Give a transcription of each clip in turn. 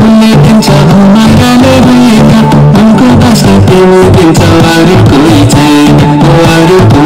Bulletin चाहूँ माया में bulletin उनको बस के बुलेटिन चलारू कोई चाहिए वो आरू कोई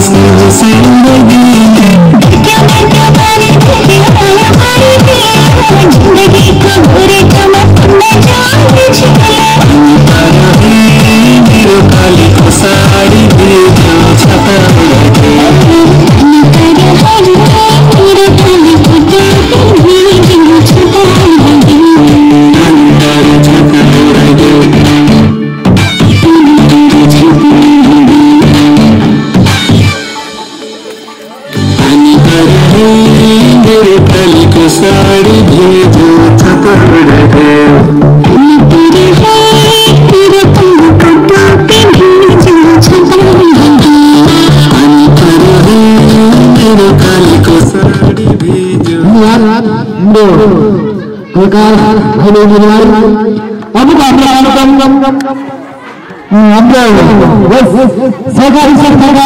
just never seemed तेरे तल को साड़ी भेजो। थपड़ रहे तेरे है, तेरे तल को टोपी भेजो छपड़ रहे हम पर है तेरे तल को साड़ी भेजो। नो प्रकार हेलो गुरुवार अब काम काम। काम काम हम जाएँगे बस सरकारी सरकार